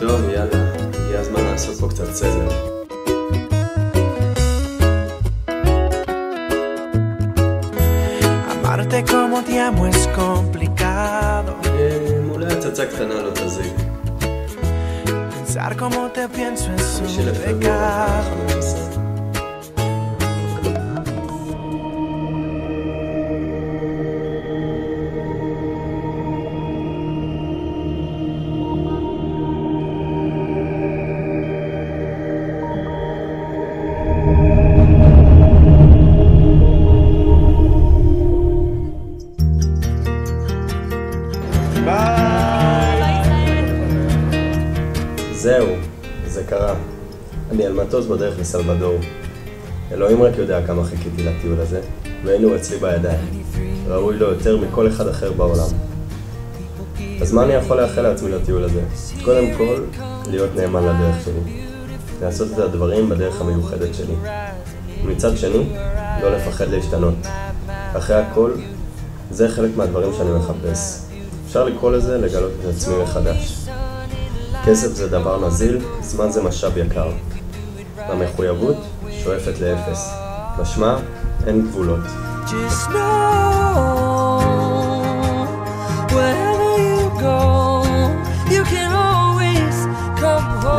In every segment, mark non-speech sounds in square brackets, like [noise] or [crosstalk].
טוב, יאללה, הגיע הזמן לעשות פה קצת סדר. Amarte como te amo es complicado. אה, אולי הצצה קטנה לא תזיק. Pensar como te pienso es בשביל un לפברואר pecado. אני על מטוס בדרך לסלבדור. אלוהים רק יודע כמה חיכיתי לטיול הזה, והנה הוא אצלי בידיים. ראוי לו יותר מכל אחד אחר בעולם. אז מה אני יכול לאחל לעצמי לטיול הזה? קודם כל, להיות נאמן לדרך שלי. לעשות את הדברים בדרך המיוחדת שלי. ומצד שני, לא לפחד להשתנות. אחרי הכל, זה חלק מהדברים שאני מחפש. אפשר לקרוא לזה לגלות את עצמי מחדש. כסף זה דבר נזיל, זמן זה משאב יקר. המחויבות שואפת לאפס. משמע, אין גבולות. Just know.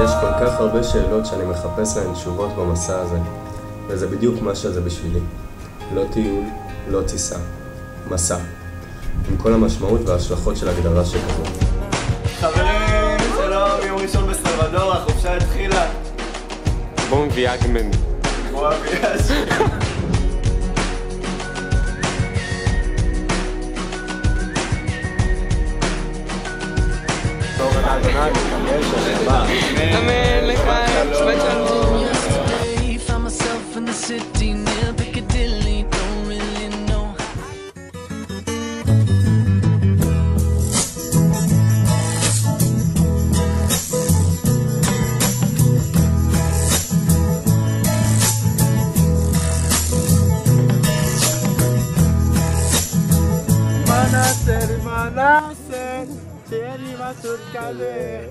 יש כל כך הרבה שאלות שאני מחפש להן תשובות במסע הזה, וזה בדיוק מה שזה בשבילי. לא טיול, לא טיסה, מסע. עם כל המשמעות וההשלכות של הגדרה שכזו. חברים, שלום, יום ראשון בסלבדור, החופשה התחילה. Konviak Min. Amen, like my special שיהיה לי משהו כזה.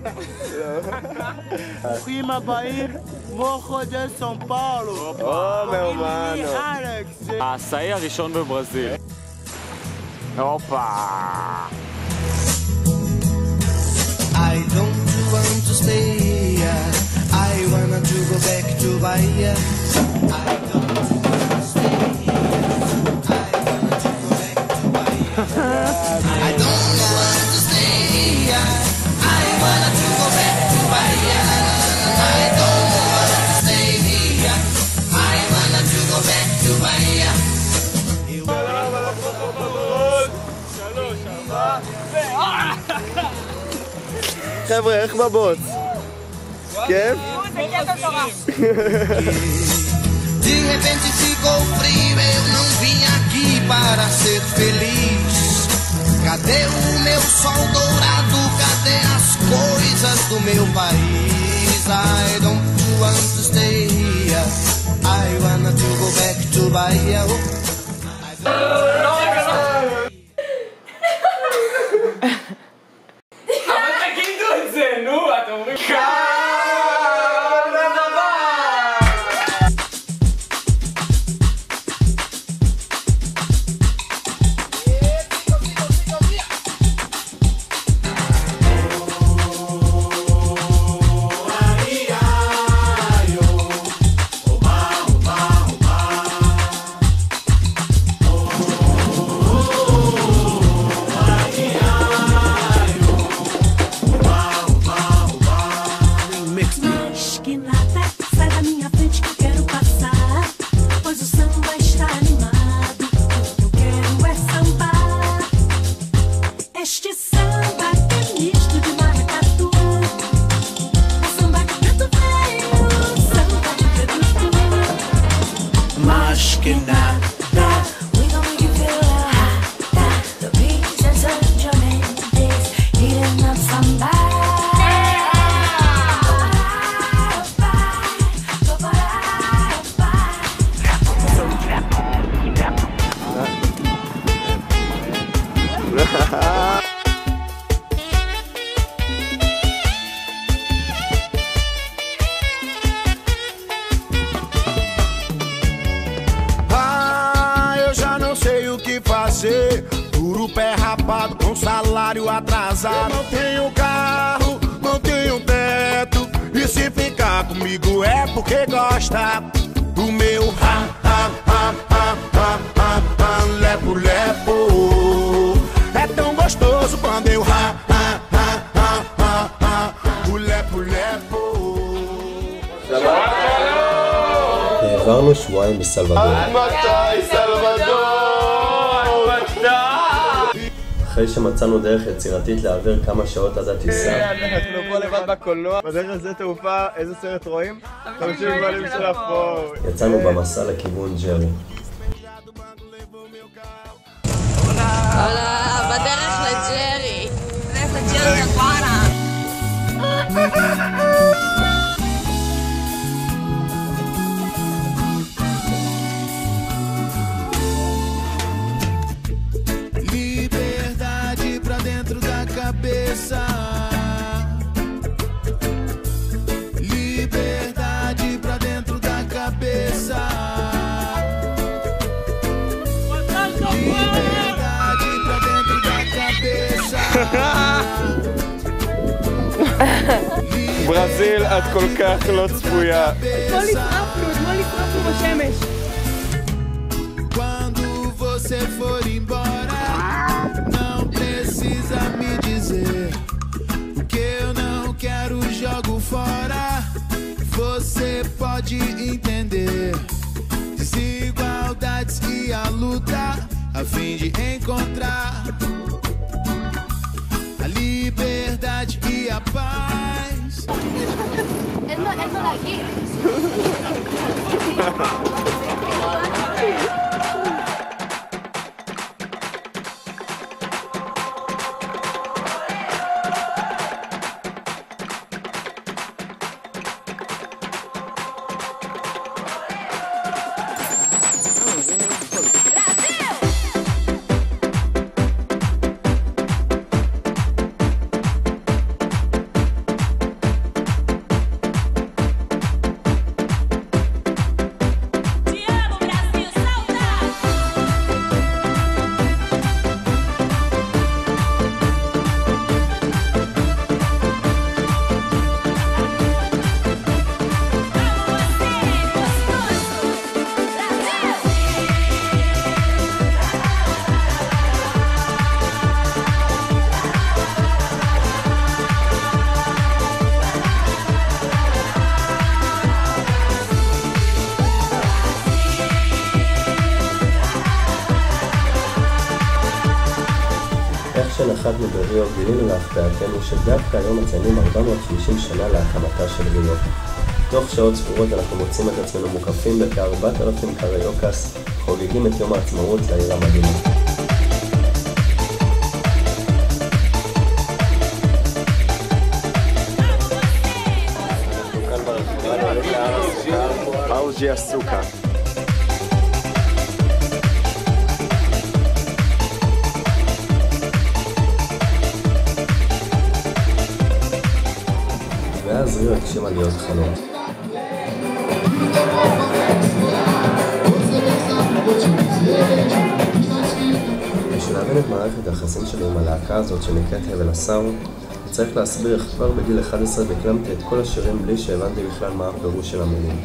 ברוכים הבאים, מוחו דה סון פאולו. או, מאומנו. אלכס. העשאי הראשון בברזיל. הופה. I don't want to stay here. I wanna to go back to Bahia. I don't want to stay here. I wanna to go back to Bahia. [laughs] חבר'ה, איך בבוץ? כיף? De repente ficou frio, eu não vim aqui para ser feliz. Cadê o meu sol dourado? Cadê as coisas do meu país? I don't want to stay here. I wanna to go back to Bahia. Oh. então, Duro pé rapado com salário atrasado. Eu não tenho carro, não tenho teto. E se ficar comigo é porque gosta do meu ha ha ha ha ha ha, ha lepo lepo. É tão gostoso quando eu ha ha ha ha ha, ha, ha o lepo lepo. Vamos, Salvador. אחרי שמצאנו דרך יצירתית להעביר כמה שעות עד הטיסה, אנחנו פה לבד בקולנוע. בדרך לשדה תעופה, איזה סרט רואים? 50 גולים של אפור. יצאנו במסע לכיוון ג'רי. בדרך [laughs] ברזיל, את כל כך לא צפויה. אתמול נשרפנו, אתמול נשרפנו בשמש. Quando você for embora, não precisa me dizer o que eu não quero, jogo fora. Você pode entender desigualdades e a luta a fim de encontrar and not, and not like this. [laughs] בריו גילינו להפתעתנו שדווקא היום מציינים 450 שנה להקמתה של ריו. תוך שעות ספורות אנחנו מוצאים את עצמנו מוקפים בכ-4,000 קריוקס, חוגגים את יום העצמאות לעיר המדהימה. אסוקה. ואז הגשימה להיות חלום. בשביל להבין את מערכת היחסים שלי עם הלהקה הזאת שנקראת הבל הסאו, צריך להסביר איך כבר בגיל 11 דקלמתי את כל השירים בלי שהבנתי בכלל מה הפירוש של המילים.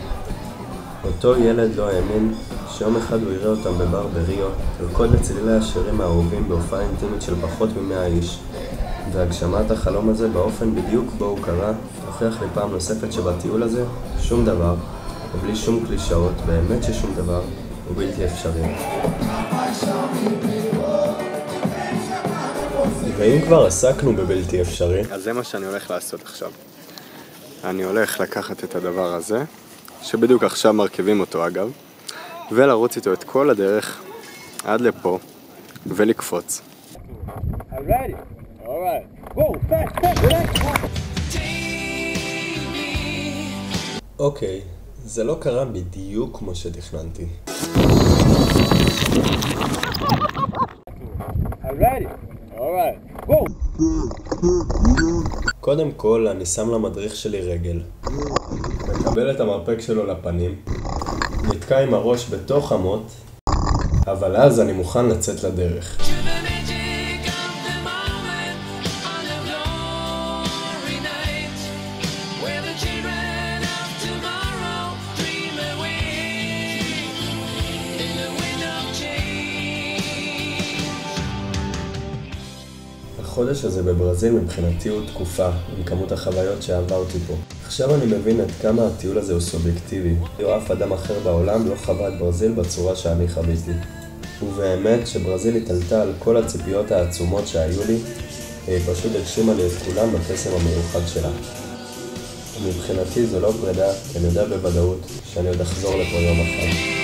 אותו ילד לא האמין שיום אחד הוא יראה אותם בבר בריו, לרקוד לצלילי השירים האהובים בהופעה אינטימית של פחות ממאה איש. והגשמת החלום הזה באופן בדיוק בו הוא קרה, הוכיח לי פעם נוספת שבטיול הזה, שום דבר, ובלי שום קלישאות, באמת ששום דבר, הוא בלתי אפשרי. ואם כבר עסקנו בבלתי אפשרי, אז זה מה שאני הולך לעשות עכשיו. אני הולך לקחת את הדבר הזה, שבדיוק עכשיו מרכיבים אותו אגב, ולרוץ איתו את כל הדרך עד לפה, ולקפוץ. אוקיי, זה לא קרה בדיוק כמו שתכננתי. קודם כל, אני שם למדריך שלי רגל. מקבל את המרפק שלו לפנים, נתקע עם הראש בתוך המוט, אבל אז אני מוכן לצאת לדרך. החודש הזה בברזיל מבחינתי הוא תקופה, עם כמות החוויות שעברתי פה. עכשיו אני מבין עד כמה הטיול הזה הוא סובייקטיבי, או אף אדם אחר בעולם לא חווה את ברזיל בצורה שאני חוויתי. ובאמת שברזיל התעלתה על כל הציפיות העצומות שהיו לי, והיא פשוט הגשימה לי את כולם בקסם המיוחד שלה. ומבחינתי זו לא פרידה, כי אני יודע בוודאות שאני עוד אחזור לפה יום אחד.